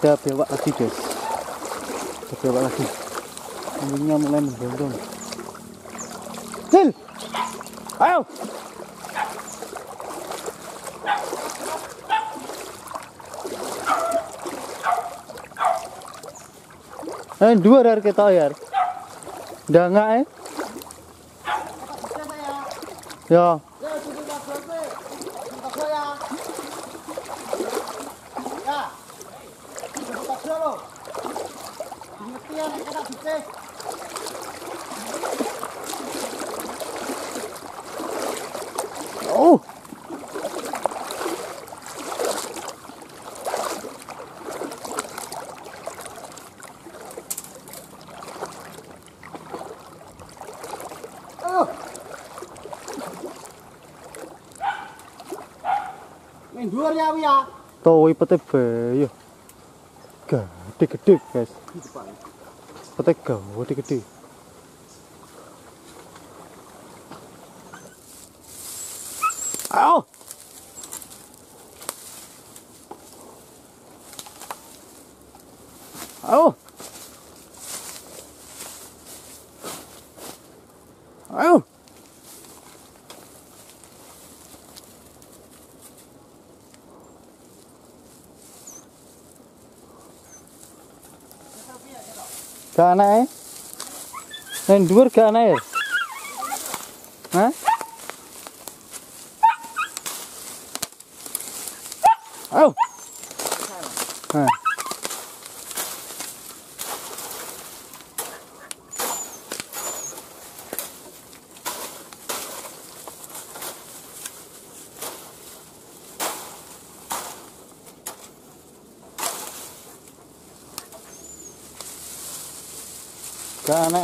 ada bewak lagi guys ada bewak lagi anjingnya mulai menggondong Sil ayo Eh, dua dari kita ya. Udah enggak eh? Ya. em đã đọc thực kê Oh. Tôi bắt tay về Cả tích cả tích guys ya. Tuh ipete bayo. Gede-gede, guys. Ipete gede-gede. Ayo. Ayo. Ayo. Gak ana eh? Nang dhuwur gak ya? Hah? Ayo. Hah.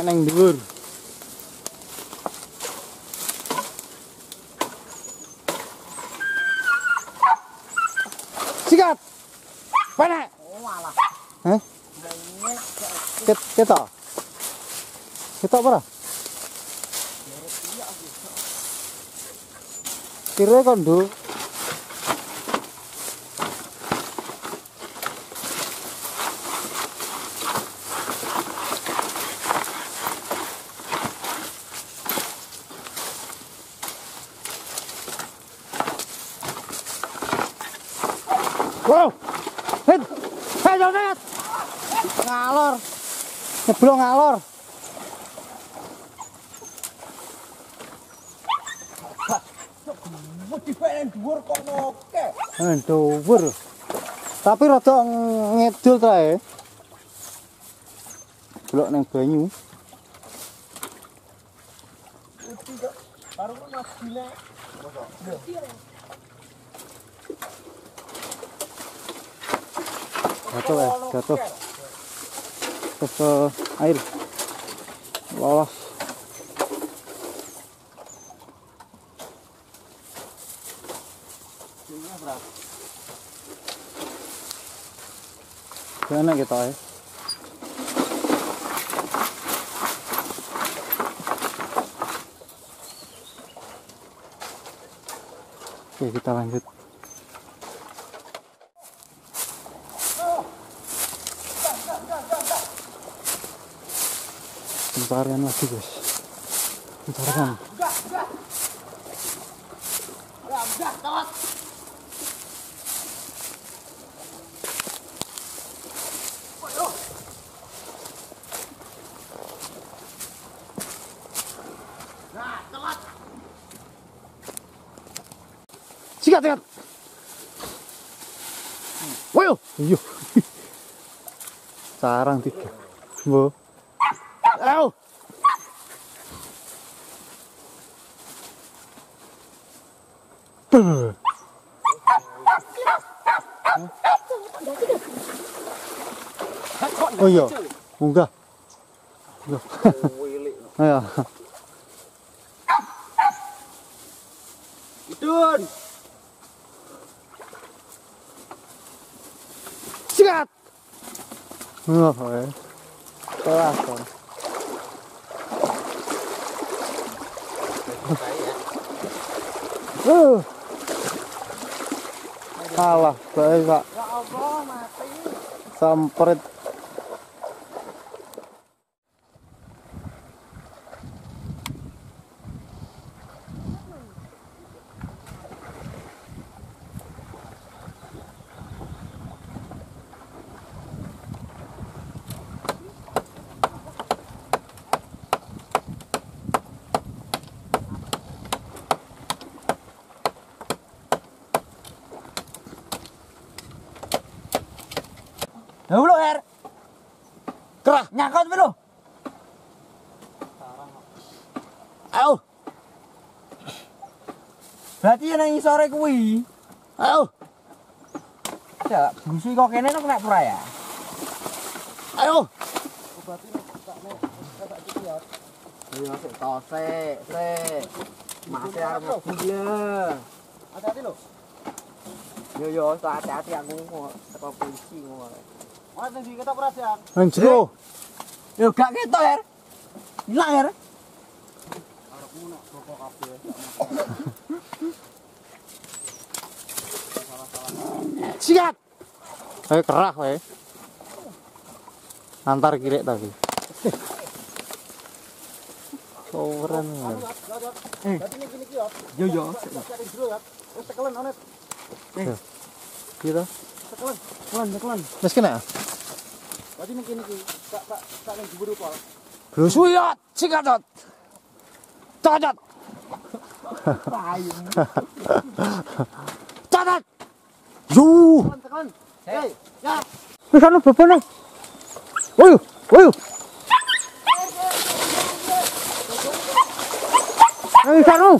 Nang dhuwur. Sikat. Panak. Oh alah. Hah? Ket ketok. Ketok apa? Kira kondo. Wow. Hei, hei, Jonet. Ngalor. Nyeblong ngalor. Ning dhuwur kok. Eh, dhuwur. Tapi rada ngedul ta e. Blok nang banyu. Mas. Jatuh eh, jatuh. Terus ke air. Lolos. Gimana kita ya? Oke, kita lanjut. Pencarian lagi, guys. Pencarian. Sikat, sikat. Wayo, iyo. Sarang tiga. Bu. Ayo. Tuh. Oh iya, munggah. Munggah. Ayo. Idun. Sikat. Oh, eh. Kelas kan. Kalah, baik, Pak. Ya Allah, mati. Sampret. Kerah nyangkut lu. Ayo. Berarti yang nang sore kuwi. Ayo. Ya, busu kok kene kok kena pura ya. Ayo. Iya, sik tose, sik. Masih arep mlebu. Hati-hati lho. Yo yo, hati-hati aku mau teko polisi ngono. Mas nang kita perhatian. Nang jero. Yo gak ketok, Er. Hilang, Er. Sikat. Ayo kerah wae. Antar kiri tapi. Keren. Yo yo. Gitu. Tekelan, tekelan. Wis kena. Berarti niki niki. Tak tak tak ning jeburu pol. Blusuyat, sikatot. Cacat. Payung. Cacat. Yuh. Tekelan, tekelan. Hei, ya. Wis ana bebane. Woyo, woyo. Ayo sanu.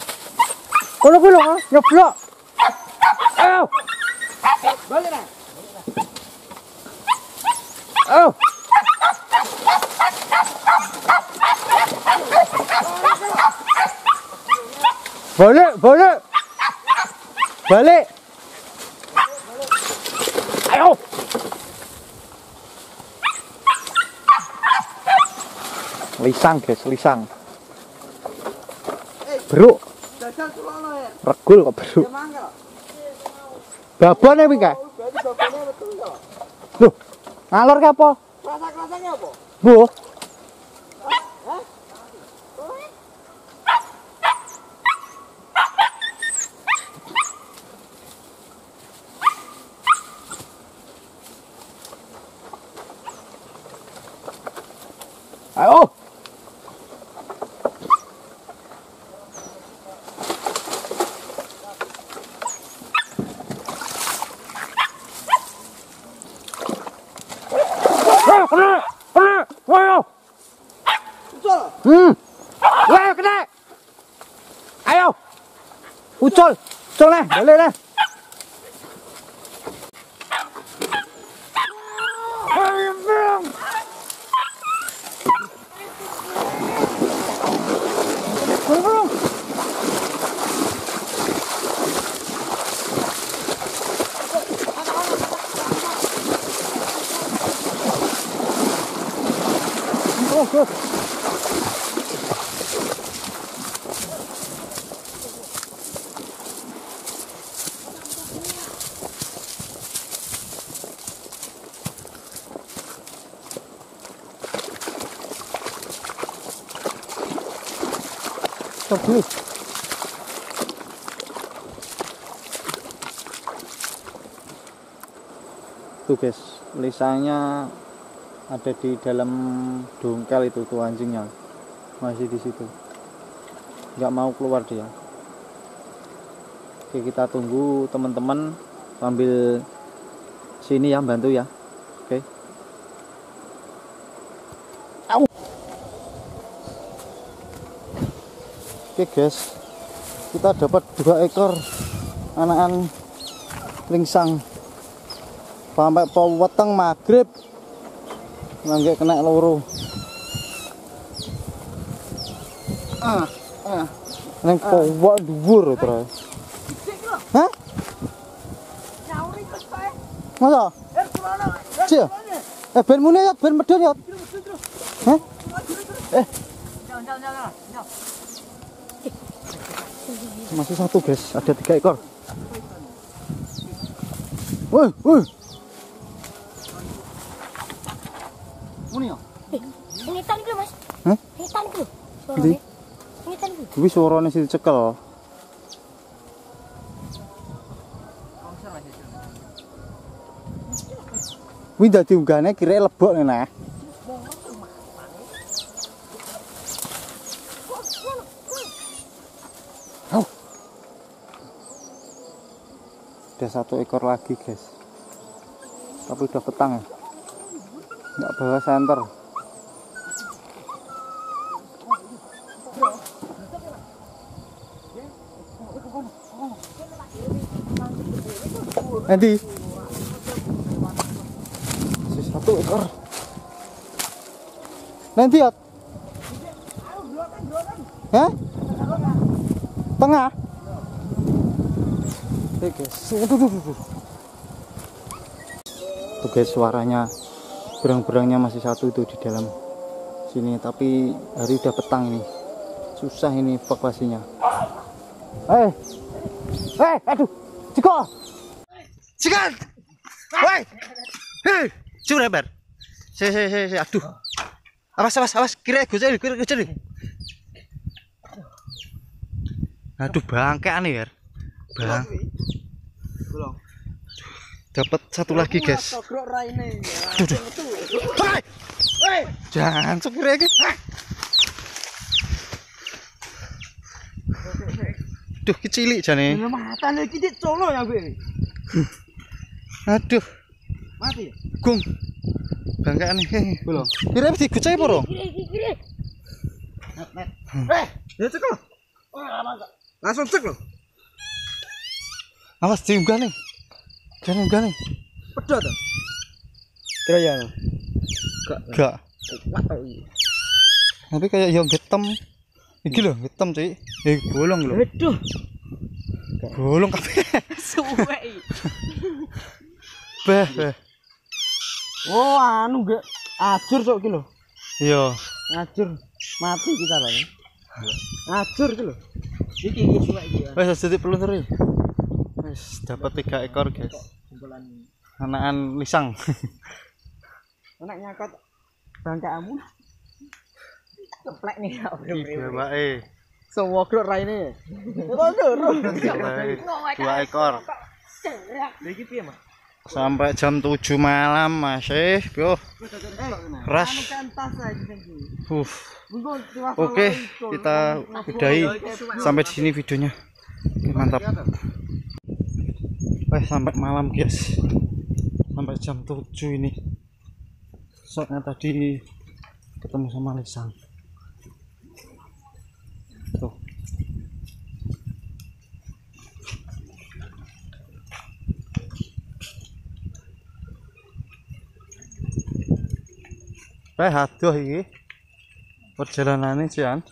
Kono kuwi lho, nyeblok. Ayo. Balik nah. Ayo. Balik, balik. Balik. Ayo. Lisang, guys, lisang. Beruk, Er. regul kok beruk. Ya kuwi, Kak. Berarti babone betul to. Loh, ngalor ke apa? Rasa-rasanya apa? Bu. Ayo. Kena, kena, kena, ayo. Betul. Hmm. Wah, kena. Ayo. Ucul. Ucul nih, balik nih. Ayo, Bang. Bang, bang. Oh, good. Stop. Tuh guys, lisanya ada di dalam dongkel itu tuh anjingnya. Masih di situ. Nggak mau keluar dia. Oke kita tunggu teman-teman sambil sini ya bantu ya oke Au. Oke guys kita dapat dua ekor anakan lingsang sampai peweteng maghrib Nangge kena loro. Ah, ah. Neng powa dhuwur terus. Hah? Kae. Masa? Cik. Eh ben mune ya, ben medun ya. Hah? Jangan, jangan, jangan. Jangan. Masih satu, guys. Ada tiga ekor. Woi, woi. Muni yo. Eh, iki lho, Mas. Hah? Ndi? Suarane. Ingitan iki. Kuwi suarane sing cekel. Kuwi dadi unggahane kira lebok nih nah. Ada satu ekor lagi guys. Tapi udah petang ya. Nggak bawa senter. Nanti. Si satu ekor. Nanti ya. Hah? Tengah. Oke guys. Tuh, guys suaranya berang-berangnya masih satu itu di dalam sini tapi hari udah petang ini susah ini evakuasinya eh eh aduh Ciko Sikat. Woi. Hei, cuma lebar. Si si si si aduh. Awas awas awas kira gocek kira gocek. Aduh bangke aneh ya. Bang. Dapat satu lagi guys. Aduh, aduh. Jangan sekira iki. Duh, kecilik jane. lagi colo ya gue Aduh, mati? Gung. Belum. Kira wis apa, kiri. eh ya lo langsung cek Awas diunggah nih. Jangan unggah nih. pedot Kira ya. Enggak. Wah, Tapi kayak yang getem. Iki lho, getem, Cik. Eh, bolong lho. aduh Bolong kabeh. Suwe. Beh, beh. oh anu gak acur cok kilo Iya. acur mati kita lah acur kilo iki iki suwe iki Wes jadi peluntur iki. Dapat tiga ekor, guys. Anakan lisang. anak nyakot bangkamu keplek nih ya Iya, bae. semua kilo raine Dua ekor. iki piye mas Sampai jam 7 malam masih, Bro. Lagi thank you Uh. Oke, kita udahi sampai di sini videonya. Mantap. Eh, sampai malam, guys. Sampai jam 7 ini. Soalnya tadi ketemu sama Lisang. Tuh. Eh, aduh iki. Perjalanannya, Cian.